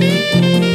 Música